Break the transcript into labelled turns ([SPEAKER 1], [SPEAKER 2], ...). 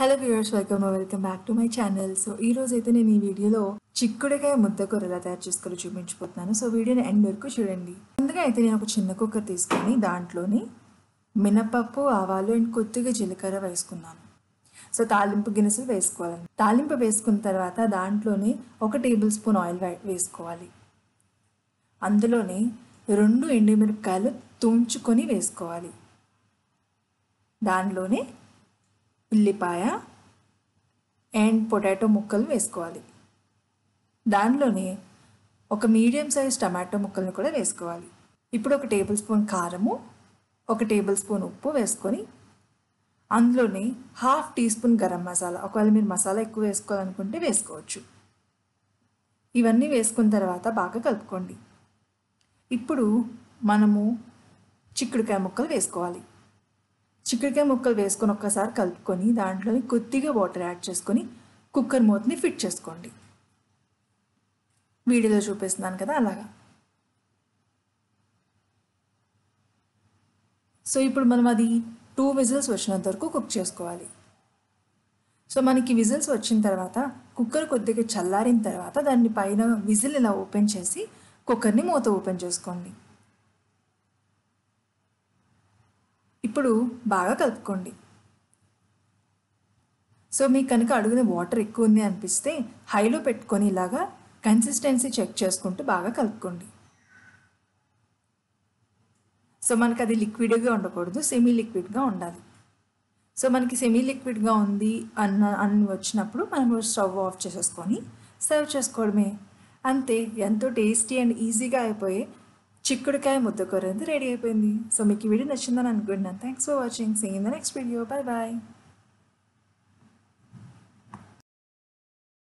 [SPEAKER 1] Hello viewers welcome welcome back to my channel so ఈ రోజు అయితే నేను ఈ వీడియోలో చిక్కుడుకాయ ముద్ద కూర ఎలా తయారు చేసుకోవాలో చూపించిపోతున్నాను సో వీడియోని ఎండ్ వరకు చూడండి. ముందుగా అయితే నేను ఒక చిన్న కుక్కర్ తీసుకొని దాంట్లోని మినపప్పు ఆవాలు అండ్ కొద్దిగా జీలకర్ర వేసుకున్నాను సో తాలింపు గిన్నెసులు వేసుకోవాలి తాలింపు వేసుకున్న తర్వాత దాంట్లోనే ఒక టేబుల్ స్పూన్ ఆయిల్ వేసుకోవాలి. అందులోనే రెండు ఎండుమిరపకాయలు తుంచుకొని వేసుకోవాలి. దానిలోనే ఉల్లిపాయ అండ్ పొటాటో ముక్కలు వేసుకోవాలి. దానిలోనే ఒక మీడియం సైజ్ టమాటో ముక్కలను కూడా వేసుకోవాలి. ఇప్పుడు ఒక టేబుల్ స్పూన్ కారము ఒక టేబుల్ స్పూన్ ఉప్పు వేసుకొని అందులోనే half teaspoon garam masala ఒకవేళ మీరు మసాలా ఎక్కువ వేసుకోవాలనుకుంటే వేసుకోవచ్చు. ఇవన్నీ వేసుకున్న తర్వాత బాగా కలుపుకోండి. ఇప్పుడు మనము చిక్కుడుకాయ ముక్కలు వేసుకోవాలి. చిక్కుడుకాయ ముక్కలు వేసుకొని ఒక్కసారి కలుపుకొని దాంట్లోని కొద్దిగా వాటర్ యాడ్ చేసుకొని కుక్కర్ మూతని ఫిట్ చేసుకోండి. వీడియోలో చూపిస్తున్నాను కదా అలాగా. సో ఇప్పుడు మనం అది టూ విజిల్స్ వచ్చినంత వరకు కుక్ చేసుకోవాలి. సో మనకి విజిల్స్ వచ్చిన తర్వాత కుక్కర్ కొద్దిగా చల్లారిన తర్వాత దాన్ని పైన విజిల్ ఇలా ఓపెన్ చేసి కుక్కర్ని మూత ఓపెన్ చేసుకోండి. ఇప్పుడు బాగా కలుపుకోండి. సో మీకు కనుక అడుగున వాటర్ ఎక్కువ ఉంది అనిపిస్తే హైలో పెట్టుకొని ఇలాగా కన్సిస్టెన్సీ చెక్ చేసుకుంటూ బాగా కలుపుకోండి. సో మనకి అది లిక్విడ్గా ఉండకూడదు సెమీ లిక్విడ్గా ఉండాలి. సో మనకి సెమీ లిక్విడ్గా ఉంది అన్న అని వచ్చినప్పుడు మనం స్టవ్ ఆఫ్ చేసేసుకొని సర్వ్ చేసుకోవడమే. అంతే ఎంతో టేస్టీ అండ్ ఈజీగా అయిపోయే చిక్కుడుకాయ ముద్దకూర అనేది రెడీ అయిపోయింది. సో మీకు ఈ వీడియో నచ్చిందని అనుకుంటున్నాను. Thanks for watching see in the next video bye bye